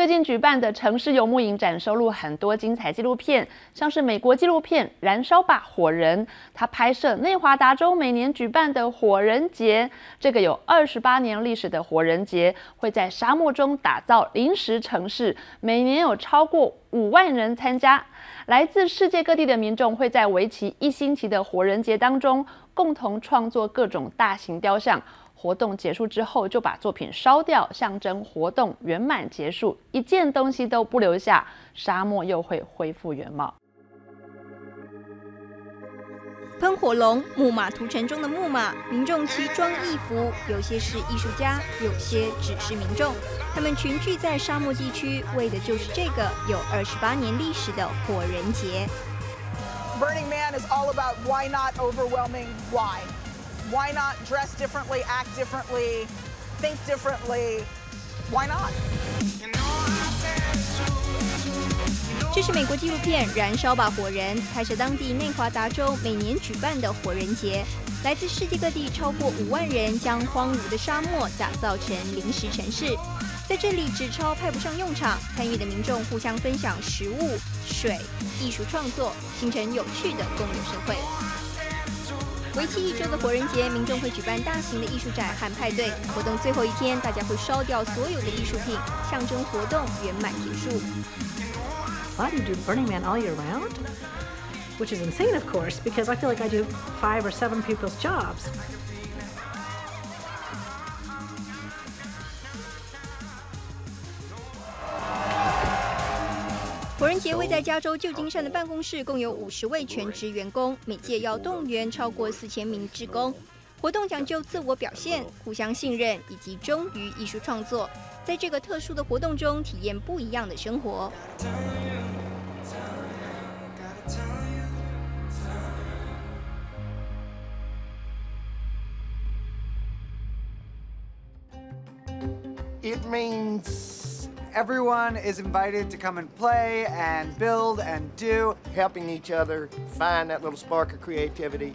最近举办的城市游牧影展收录很多精彩纪录片，像是美国纪录片《燃烧吧火人》，它拍摄内华达州每年举办的火人节。这个有二十八年历史的火人节，会在沙漠中打造临时城市，每年有超过五万人参加。来自世界各地的民众会在为期一星期的火人节当中，共同创作各种大型雕像。活动结束之后，就把作品烧掉，象征活动圆满结束，一件东西都不留下，沙漠又会恢复原貌。喷火龙，木马屠城中的木马，民众奇装异服，有些是艺术家，有些只是民众。他们群聚在沙漠地区，为的就是这个有二十八年历史的火人节。Burning Man is all about why not overwhelming why. Why not dress differently, act differently, think differently? Why not? 这是美国纪录片《燃烧吧火人》，拍摄当地内华达州每年举办的火人节。来自世界各地超过五万人将荒芜的沙漠打造成临时城市，在这里纸钞派不上用场，参与的民众互相分享食物、水、艺术创作，形成有趣的共有社会。为期一周的火人节，民众会举办大型的艺术展和派对。活动最后一天，大家会烧掉所有的艺术品，象征活动圆满结束。Why do you do Burning Man all year round? Which is insane, of course, because I feel like I do five or seven people's jobs. 火人节位在加州旧金山的办公室共有五十位全职员工，每届要动员超过四千名职工。活动讲究自我表现、互相信任以及忠于艺术创作，在这个特殊的活动中体验不一样的生活。It means everyone is invited to come and play and build and do. Helping each other find that little spark of creativity